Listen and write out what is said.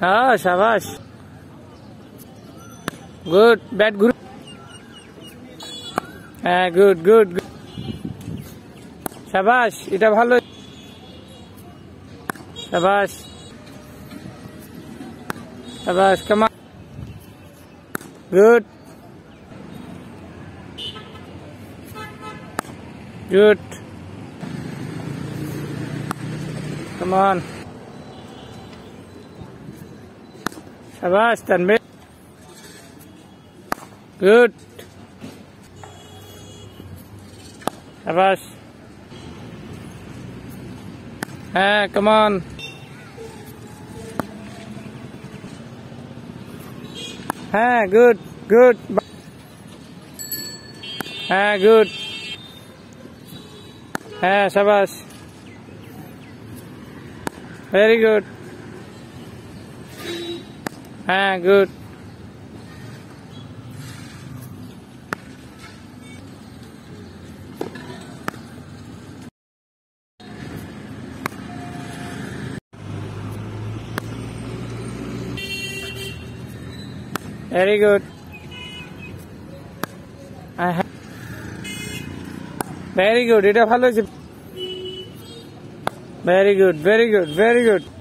হ্যাঁ সাবাস good bat ঘুর হ্যাঁ গুড গুড সাবাস এটা ভালো সাবাস সাবাস কামা good good Come Shabash, Tanvir. Good. Shabash. Ah, come on. Ah, good, good. Ah, good. Ah, shabash. Very good. Ah, good. Very good. I very good. It a Very good, very good, very good.